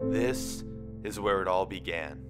This is where it all began.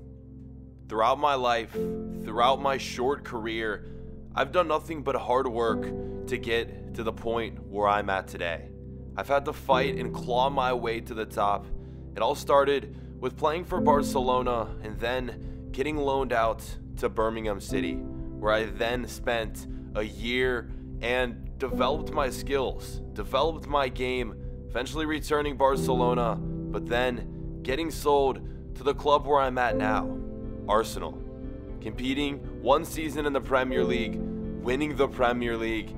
Throughout my life, throughout my short career, I've done nothing but hard work to get to the point where I'm at today. I've had to fight and claw my way to the top. It all started with playing for Barcelona and then getting loaned out to Birmingham City, where I then spent a year and developed my skills, developed my game, eventually returning Barcelona, but then getting sold to the club where I'm at now, Arsenal. Competing one season in the Premier League, winning the Premier League,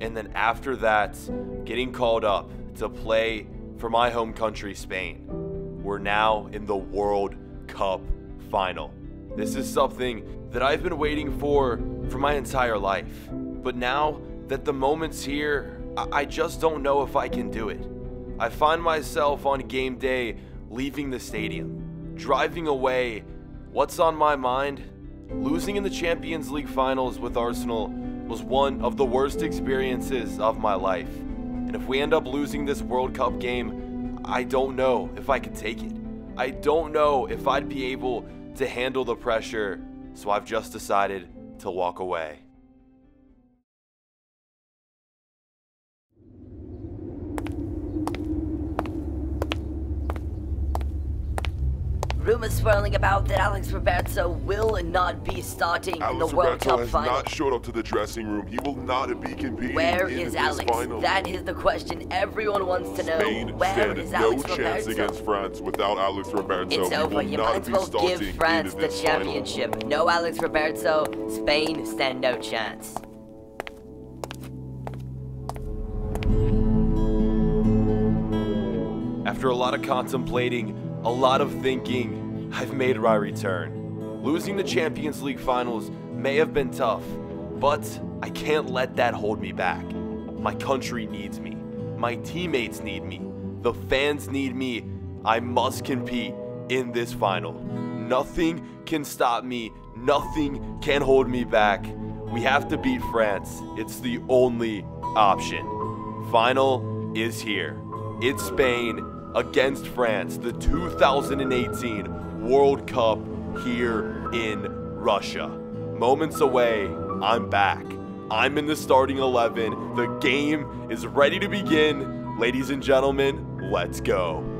and then after that, getting called up to play for my home country, Spain. We're now in the World Cup final. This is something that I've been waiting for for my entire life. But now that the moment's here, I just don't know if I can do it. I find myself on game day leaving the stadium, driving away. What's on my mind? Losing in the Champions League finals with Arsenal was one of the worst experiences of my life. And if we end up losing this World Cup game, I don't know if I could take it. I don't know if I'd be able to handle the pressure, so I've just decided to walk away. Rumors swirling about that Alex Roberto will not be starting Alex in the World Roberto Cup has final. not showed up to the dressing room. He will not be competing Where in is this Alex? final. That is the question everyone wants to know. Spain Where stand is no Alex chance Roberto? against France without Alex Roberto. It's he over. will You not might as be well starting give France the this final. championship. No Alex Roberto. Spain stand no chance. After a lot of contemplating, a lot of thinking, I've made my return. Losing the Champions League finals may have been tough, but I can't let that hold me back. My country needs me. My teammates need me. The fans need me. I must compete in this final. Nothing can stop me. Nothing can hold me back. We have to beat France. It's the only option. Final is here. It's Spain against France, the 2018 World Cup here in Russia. Moments away, I'm back. I'm in the starting 11. The game is ready to begin. Ladies and gentlemen, let's go.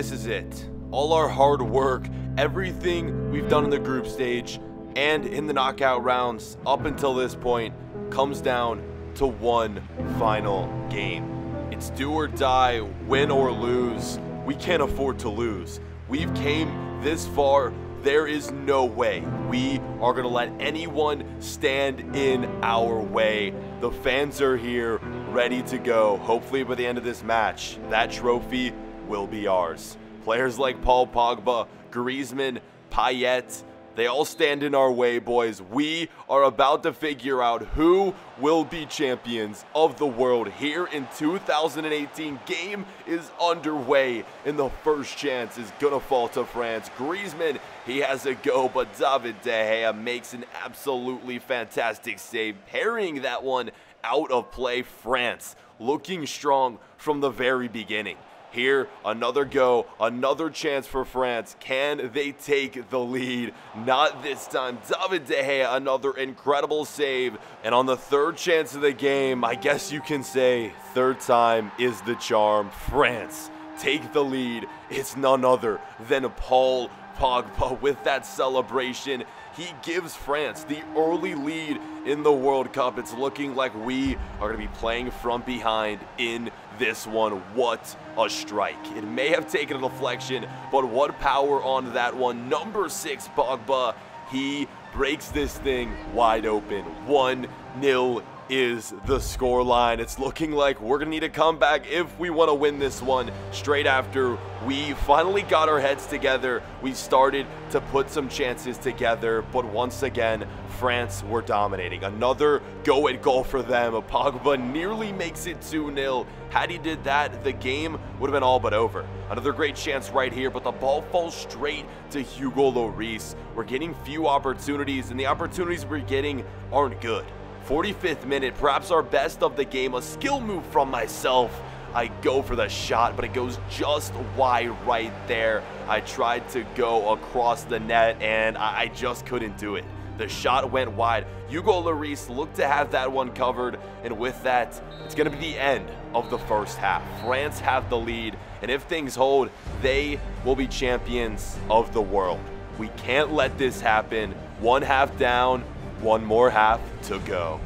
This is it. All our hard work, everything we've done in the group stage and in the knockout rounds up until this point comes down to one final game. It's do or die, win or lose. We can't afford to lose. We've came this far. There is no way we are going to let anyone stand in our way. The fans are here, ready to go. Hopefully, by the end of this match, that trophy will be ours. Players like Paul Pogba, Griezmann, Payet, they all stand in our way, boys. We are about to figure out who will be champions of the world here in 2018. Game is underway, and the first chance is gonna fall to France. Griezmann, he has a go, but David De Gea makes an absolutely fantastic save, parrying that one out of play. France looking strong from the very beginning. Here, another go, another chance for France. Can they take the lead? Not this time. David De Gea, another incredible save. And on the third chance of the game, I guess you can say third time is the charm. France take the lead. It's none other than Paul Pogba with that celebration. He gives France the early lead in the World Cup. It's looking like we are going to be playing from behind in this one. What a strike. It may have taken a deflection, but what power on that one. Number six, Pogba. He breaks this thing wide open. 1 0 is the score line. It's looking like we're going to need a comeback if we want to win this one. Straight after we finally got our heads together, we started to put some chances together, but once again, France were dominating. Another go at goal for them. Pogba nearly makes it 2-0. Had he did that, the game would have been all but over. Another great chance right here, but the ball falls straight to Hugo Lloris. We're getting few opportunities, and the opportunities we're getting aren't good. 45th minute, perhaps our best of the game. A skill move from myself. I go for the shot, but it goes just wide right there. I tried to go across the net, and I just couldn't do it. The shot went wide. Hugo Lloris looked to have that one covered, and with that, it's going to be the end of the first half. France have the lead, and if things hold, they will be champions of the world. We can't let this happen. One half down, one more half to go.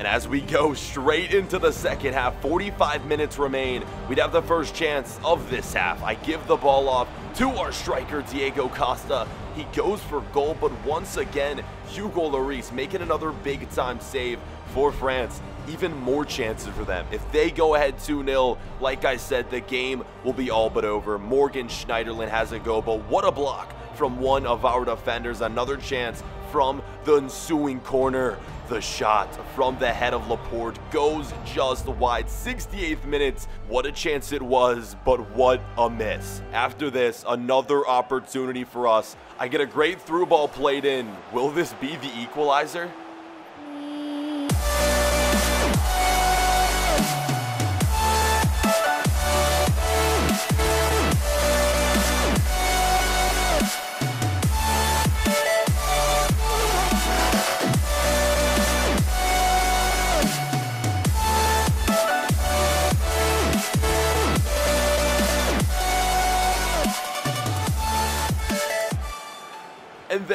And as we go straight into the second half, 45 minutes remain. We'd have the first chance of this half. I give the ball off to our striker, Diego Costa. He goes for goal, but once again, Hugo Lloris making another big time save for France. Even more chances for them. If they go ahead 2-0, like I said, the game will be all but over. Morgan Schneiderlin has a go, but what a block from one of our defenders. Another chance from the ensuing corner. The shot from the head of Laporte goes just wide. 68th minutes. What a chance it was, but what a miss. After this, another opportunity for us. I get a great through ball played in. Will this be the equalizer?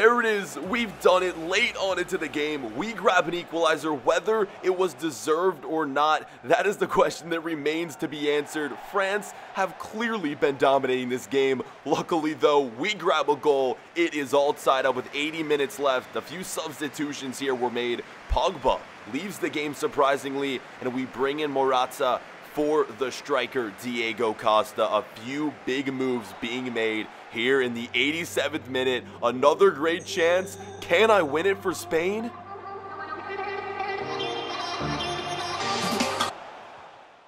There it is. We've done it late on into the game. We grab an equalizer, whether it was deserved or not. That is the question that remains to be answered. France have clearly been dominating this game. Luckily, though, we grab a goal. It is all tied up with 80 minutes left. A few substitutions here were made. Pogba leaves the game surprisingly, and we bring in Morata for the striker Diego Costa. A few big moves being made here in the 87th minute. Another great chance. Can I win it for Spain?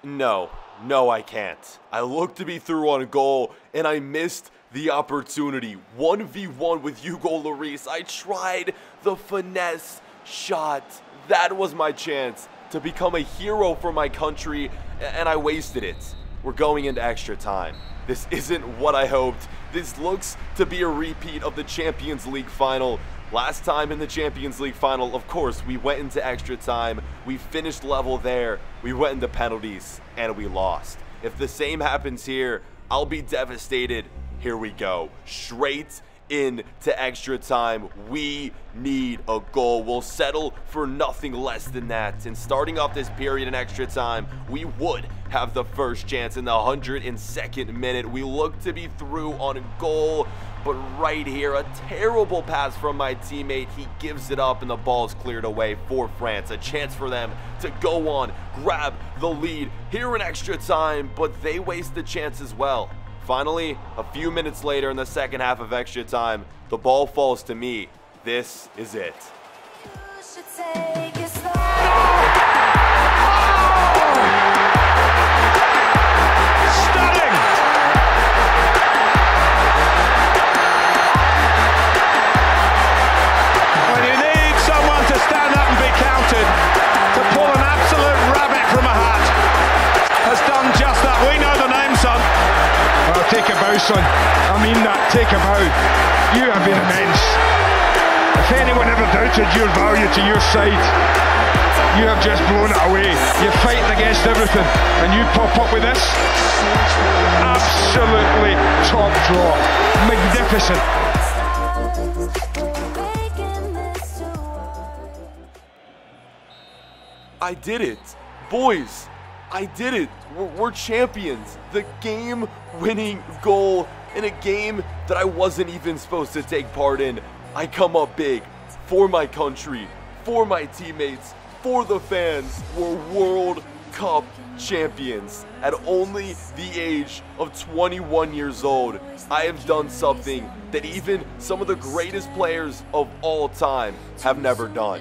No, no, I can't. I looked to be through on a goal and I missed the opportunity. 1v1 with Hugo Lloris. I tried the finesse shot. That was my chance to become a hero for my country and I wasted it. We're going into extra time. This isn't what I hoped. This looks to be a repeat of the Champions League final. Last time in the Champions League final, of course, we went into extra time. We finished level there. We went into penalties, and we lost. If the same happens here, I'll be devastated. Here we go. Straight into extra time. We need a goal. We'll settle for nothing less than that. And starting off this period in extra time, we would have the first chance in the 102nd minute. We look to be through on a goal, but right here, a terrible pass from my teammate. He gives it up and the ball is cleared away for France. A chance for them to go on, grab the lead here in extra time, but they waste the chance as well. Finally, a few minutes later in the second half of extra time, the ball falls to me. This is it. Son. I mean that. Take a bow. You have been immense. If anyone ever doubted your value to your side, you have just blown it away. You're fighting against everything, and you pop up with this. Absolutely top draw. Magnificent. I did it. Boys, I did it. We're, champions. The game winning goal in a game that I wasn't even supposed to take part in. I come up big for my country, for my teammates, for the fans. We're World Cup champions. At only the age of 21 years old, I have done something that even some of the greatest players of all time have never done.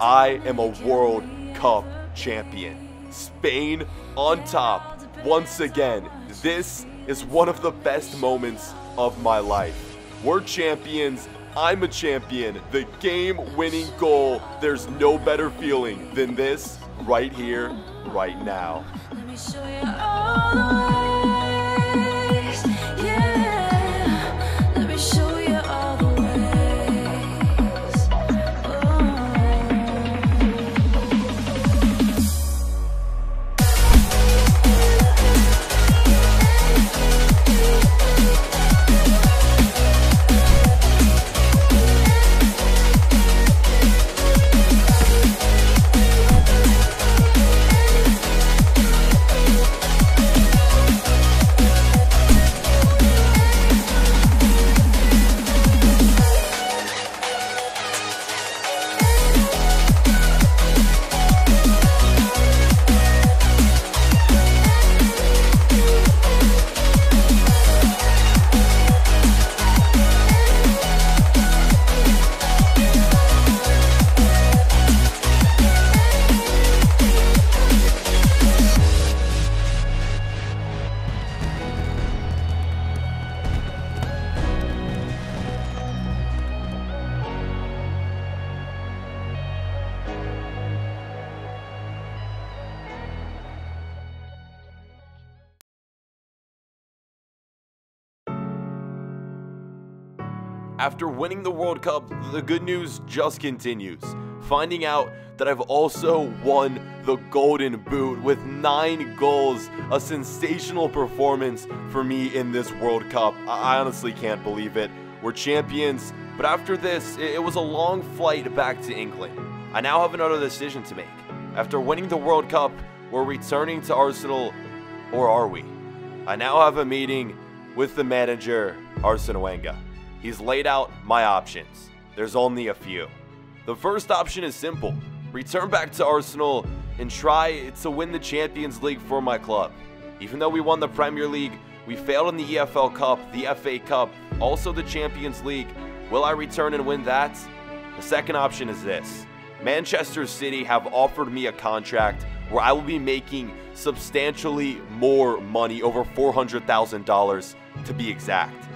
I am a World Cup champion. Spain on top once again. This is one of the best moments of my life. We're champions. I'm a champion. The game winning goal. There's no better feeling than this right here, right now. After winning the World Cup, the good news just continues. Finding out that I've also won the Golden Boot with nine goals, a sensational performance for me in this World Cup. I honestly can't believe it. We're champions, but after this, it was a long flight back to England. I now have another decision to make. After winning the World Cup, we're returning to Arsenal, or are we? I now have a meeting with the manager, Arsene Wenger. He's laid out my options. There's only a few. The first option is simple return back to Arsenal and try to win the Champions League for my club. Even though we won the Premier League, we failed in the EFL Cup, the FA Cup, also the Champions League. Will I return and win that? The second option is this Manchester City have offered me a contract where I will be making substantially more money, over $400,000 to be exact.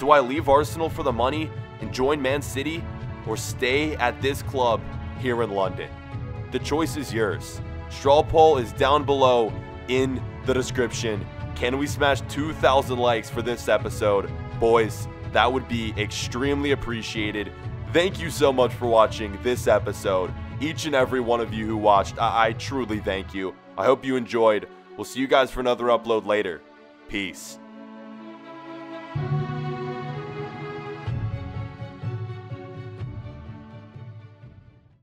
Do I leave Arsenal for the money and join Man City or stay at this club here in London? The choice is yours. Straw poll is down below in the description. Can we smash 2,000 likes for this episode? Boys, that would be extremely appreciated. Thank you so much for watching this episode. Each and every one of you who watched, I, I truly thank you. I hope you enjoyed. We'll see you guys for another upload later. Peace.